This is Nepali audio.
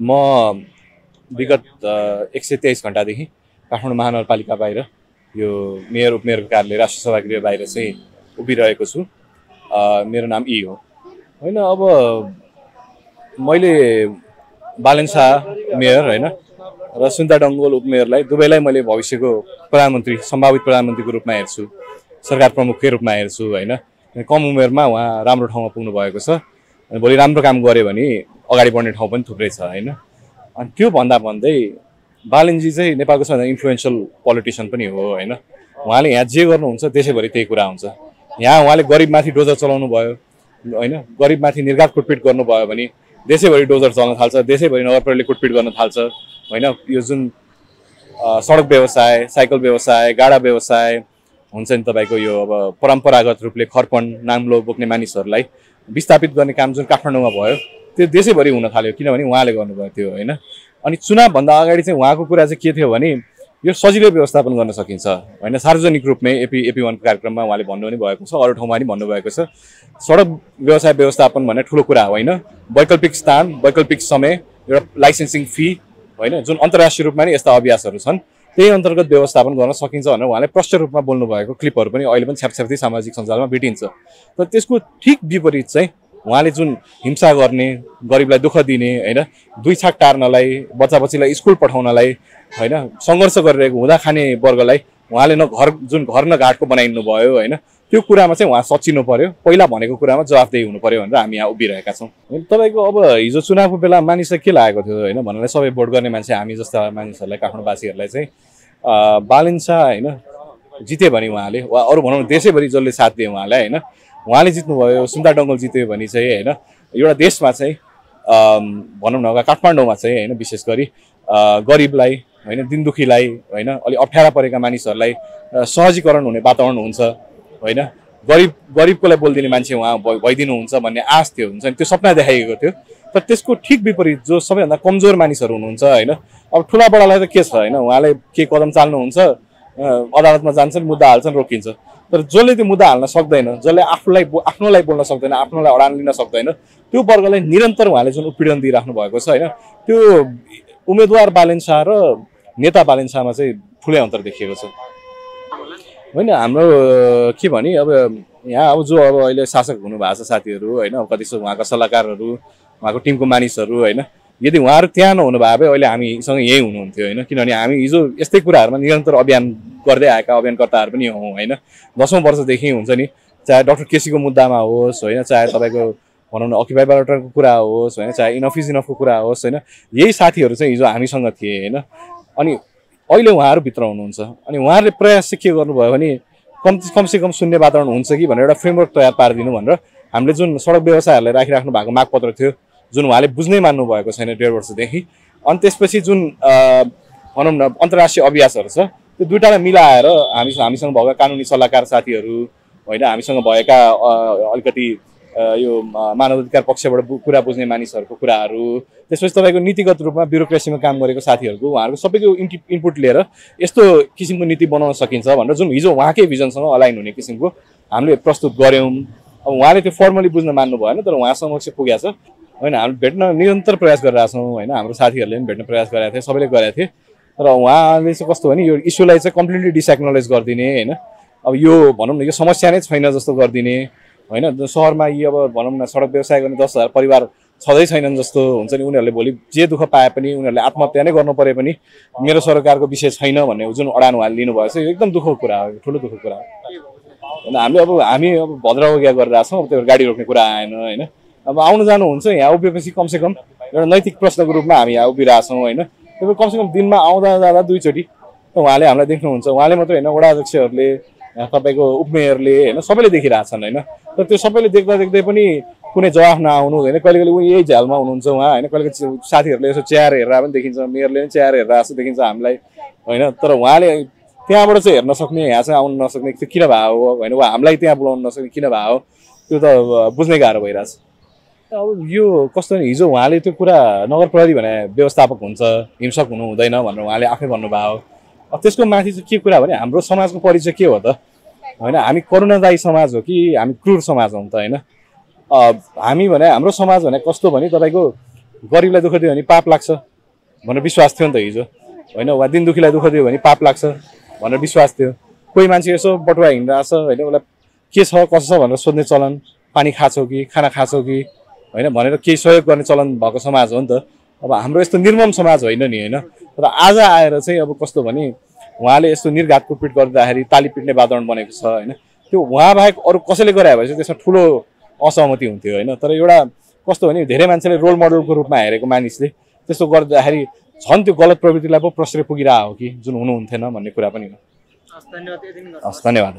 म विगत एक सय तेइस घन्टादेखि काठमाडौँ महानगरपालिका बाहिर यो मेयर उपमेयरको कार्यालय राष्ट्रिय सभागृह बाहिर चाहिँ उभिरहेको छु। मेरो नाम ई हो। होइन अब मैले बालन शाह मेयर होइन र सुन्ता डङ्गोल उपमेयरलाई दुवैलाई मैले भविष्यको प्रधानमन्त्री सम्भावित प्रधानमन्त्रीको रूपमा हेर्छु सरकार प्रमुखकै रूपमा हेर्छु होइन। कम उमेरमा उहाँ राम्रो ठाउँमा पुग्नु भएको छ। अनि भोलि राम्रो काम गऱ्यो भने अगाडि बढ्ने ठाउँ पनि थुप्रै छ होइन? अनि त्यो भन्दा भन्दै बालनजी चाहिँ नेपालको सबैभन्दा इन्फ्लुएन्सियल पोलिटिसियन पनि हो होइन? उहाँले यहाँ जे गर्नुहुन्छ देशैभरि त्यही कुरा हुन्छ। यहाँ उहाँले गरिबमाथि डोजर चलाउनु भयो होइन? गरिबमाथि निर्घात कुटपिट गर्नुभयो भने देशैभरि डोजर चल्न थाल्छ देशैभरि नगरपालिकाले कुटपिट गर्न थाल्छ होइन? यो जुन सडक व्यवसाय साइकल व्यवसाय गाडा व्यवसाय हुन्छ नि तपाईँको यो अब परम्परागत रूपले खर्पन नाम्लो बोक्ने मानिसहरूलाई विस्थापित गर्ने काम जुन काठमाडौँमा भयो त्यो देशैभरि हुन थाल्यो किनभने उहाँले गर्नुभयो त्यो होइन? अनि चुनावभन्दा अगाडि चाहिँ उहाँको कुरा चाहिँ के थियो भने यो सजिलै व्यवस्थापन गर्न सकिन्छ होइन? सार्वजनिक रूपमै एपी एपी वानको कार्यक्रममा उहाँले भन्नु पनि भएको छ अरू ठाउँमा पनि भन्नुभएको छ। सडक व्यवसाय व्यवस्थापन भन्ने ठुलो कुरा होइन। वैकल्पिक स्थान वैकल्पिक समय एउटा लाइसेन्सिङ फी होइन? जुन अन्तर्राष्ट्रिय रूपमा नि यस्ता अभ्यासहरू छन्। त्यही अन्तर्गत व्यवस्थापन गर्न सकिन्छ भनेर उहाँले प्रष्ट रूपमा बोल्नुभएको क्लिपहरू पनि अहिले पनि छ्यापछ्याप्ती सामाजिक सञ्जालमा भेटिन्छ। तर त्यसको ठिक विपरीत चाहिँ उहाँले जुन हिंसा गर्ने गरिबलाई दुःख दिने होइन दुई छाक टार्नलाई बच्चा बच्चीलाई स्कुल पठाउनलाई होइन सङ्घर्ष गरिरहेको हुँदा खाने वर्गलाई उहाँले न घर जुन घर न घाटको बनाइदिनु भयो होइन त्यो कुरामा चाहिँ उहाँ सचिनु पर्यो। पहिला भनेको कुरामा जवाफदेही हुनु पर्यो भनेर हामी यहाँ उभिरहेका छौँ। तपाईँको अब हिजो चुनावको बेला मानिसलाई के लागेको थियो होइन? भन्नाले सबै भोट गर्ने मान्छे हामी जस्ता मानिसहरूलाई काठमाडौँवासीहरूलाई चाहिँ अँ, बालन शाह होइन? जित्यो भने उहाँले वा अरू भनौँ देशैभरि जसले साथ दियो उहाँलाई होइन? उहाँले जित्नुभयो सुन्दा डङ्गल जित्यो भने चाहिँ होइन? एउटा देशमा चाहिँ भनौँ न काठमाडौँमा चाहिँ होइन? विशेष गरी गरिबलाई होइन? दिन दुखीलाई होइन? अलिक अप्ठ्यारा परेका मानिसहरूलाई सहजीकरण हुने वातावरण हुन्छ। होइन? गरिब गरिबकोलाई बोलिदिने मान्छे उहाँ भइ- भइदिनुहुन्छ भन्ने आश थियो हुन्छ नि? त्यो सपना देखाइएको थियो। तर त्यसको ठिक विपरीत जो सबैभन्दा कमजोर मानिसहरू हुनुहुन्छ होइन? अब ठुला बडालाई त के छ होइन? उहाँले के कदम चाल्नुहुन्छ अदालतमा जान्छन् मुद्दा हाल्छन् रोकिन्छ। तर जसले त्यो मुद्दा हाल्न सक्दैन जसले आफूलाई आफ्नोलाई बोल्न सक्दैन आफ्नोलाई अडान लिन सक्दैन त्यो वर्गलाई निरन्तर उहाँले जुन उत्पीडन दिइराख्नु भएको छ होइन? त्यो उम्मेदवार बालेन शाह र नेता बालेन शाहमा चाहिँ ठुलै अन्तर देखिएको छ। होइन हाम्रो के भने अब यहाँ अब जो अब अहिले शासक हुनुभएको छ साथीहरू होइन कति उहाँका सल्लाहकारहरू उहाँको टिमको मानिसहरू होइन यदि उहाँहरू त्यहाँ नहुनु भए भए अहिले हामीसँग यहीँ हुनुहुन्थ्यो होइन किनभने हामी हिजो यस्तै कुराहरूमा निरन्तर अभियान गर्दै आएका अभियानकर्ताहरू पनि हौँ होइन दसौँ वर्षदेखि हुन्छ नि चाहे डक्टर केसीको मुद्दामा होस् होइन चाहे तपाईँको भनौँ न अकिपाई बायोटरको कुरा होस् होइन चाहे इनफ इज इनफको कुरा होस् होइन यही साथीहरू चाहिँ हिजो हामीसँग थिए होइन अनि अहिले उहाँहरू भित्र हुनुहुन्छ। अनि उहाँहरूले प्रयास चाहिँ के गर्नुभयो भने कम कमसे कम शून्य वातावरण हुन्छ कि भनेर एउटा फ्रेमवर्क तयार पारिदिनु भनेर हामीले जुन सडक व्यवसायहरूलाई राखिराख्नु भएको मागपत्र थियो जुन उहाँले बुझ्नै मान्नु भएको छैन डेढ वर्षदेखि अनि त्यसपछि जुन भनौँ न अन्तर्राष्ट्रिय अभ्यासहरू छ त्यो दुइटालाई मिलाएर हामी हामीसँग भएका कानुनी सल्लाहकार साथीहरू होइन हामीसँग भएका अलिकति यो अ, मानव अधिकार पक्षबाट कुरा बुझ्ने मानिसहरूको कुराहरू त्यसपछि तपाईँको नीतिगत रूपमा ब्युरोक्रेसीमा काम गरेको साथीहरूको उहाँहरूको सबैको इन्टि इनपुट लिएर यस्तो किसिमको नीति बनाउन सकिन्छ भनेर जुन हिजो उहाँकै भिजनसँग अलाइन हुने किसिमको हामीले प्रस्तुत गऱ्यौँ। अब उहाँले त्यो फर्मली बुझ्न मान्नु भएन तर उहाँ समक्ष पुगेको छ। होइन हामी भेट्न निरन्तर प्रयास गरिरहेको छौँ। होइन हाम्रो साथीहरूले पनि भेट्न प्रयास गरेका थिए सबैले गरेका थिए। तर उहाँले चाहिँ कस्तो भने यो इस्युलाई चाहिँ कम्प्लिटली डिसएक्नोलेज गरिदिने होइन। अब यो भनौँ न यो समस्या नै छैन जस्तो गरिदिने। होइन सहरमा यी अब भनौँ न सडक व्यवसाय गर्ने दस हजार परिवार छँदै छैनन् जस्तो हुन्छ नि उनीहरूले भोलि जे दुःख पाए पनि उनीहरूले आत्महत्या नै गर्नु परे पनि मेरो सरकारको विषय छैन भन्ने जुन अडान उहाँले लिनुभएको छ। यो एकदम दुःखको कुरा हो ठुलो दुःखको कुरा हो। होइन हामीले अब हामी अब भद्र अवज्ञा गरिरहेको छौँ अब त्यो गाडी रोक्ने कुरा आएन होइन। अब आउनु जानु हुन्छ यहाँ उभिएपछि कमसेकम एउटा नैतिक प्रश्नको रूपमा हामी यहाँ उभिरहेको छौँ होइन। त्यो कमसेकम दिनमा आउँदा जाँदा दुईचोटि उहाँले हामीलाई देख्नुहुन्छ। उहाँले मात्रै होइन वडा अध्यक्षहरूले तपाईँको उपमेयरले होइन सबैले देखिरहेछन् होइन। तर त्यो सबैले देख्दा देख्दै पनि कुनै जवाफ नआउनु होइन कहिले कहिले ऊ यही झ्यालमा हुनुहुन्छ उहाँ होइन। कहिले कहिले साथीहरूले यसो च्यार हेरेर पनि देखिन्छ मेयरले पनि च्यार हेरेर जस्तो देखिन्छ हामीलाई होइन। तर उहाँले त्यहाँबाट चाहिँ हेर्न सक्ने यहाँ चाहिँ आउनु नसक्ने त्यो किन हो होइन। वा हामीलाई त्यहाँ बोलाउनु नसक्ने किन हो त्यो त बुझ्नै गाह्रो भइरहेछ। अब यो कस्तो हिजो उहाँले त्यो कुरा नगर प्रहरी भने व्यवस्थापक हुन्छ हिंसक हुनु हुँदैन भनेर उहाँले आफै भन्नुभयो। त्यसको माथि चाहिँ के कुरा भने हाम्रो समाजको परिचय के हो त? होइन हामी करुणादायी समाज हो कि हामी क्रूर समाज हौँ त होइन? हामी भने हाम्रो समाज भने कस्तो भने तपाईँको गरिबलाई दुःख दियो भने पाप लाग्छ भनेर विश्वास थियो नि त हिजो। होइन वा दिन दुखीलाई दुःख दियो भने पाप लाग्छ भनेर विश्वास थियो। कोही मान्छे यसो बटुवा हिँडिरहेछ होइन उसलाई के छ कसो छ भनेर सोध्ने चलन पानी खाछौ कि खाना खाछौ कि होइन भनेर केही सहयोग गर्ने चलन भएको समाज हो नि त। अब हाम्रो यस्तो निर्मम समाज होइन नि होइन? तर आज आएर चाहिँ अब कस्तो भने उहाँले यस्तो निर्घात कुटपिट गर्दाखेरि ताली पिट्ने वातावरण बनेको छ होइन? त्यो उहाँ बाहेक अरू कसैले गरायो भने चाहिँ त्यसमा ठुलो असहमति हुन्थ्यो होइन? तर एउटा कस्तो भने धेरै मान्छेले रोल मोडलको रूपमा हेरेको मानिसले त्यस्तो गर्दाखेरि झन् त्यो गलत प्रवृत्तिलाई पो प्रश्रय पुगिरहेको हो कि? जुन हुनुहुन्थेन भन्ने कुरा पनि हो। हस् धन्यवाद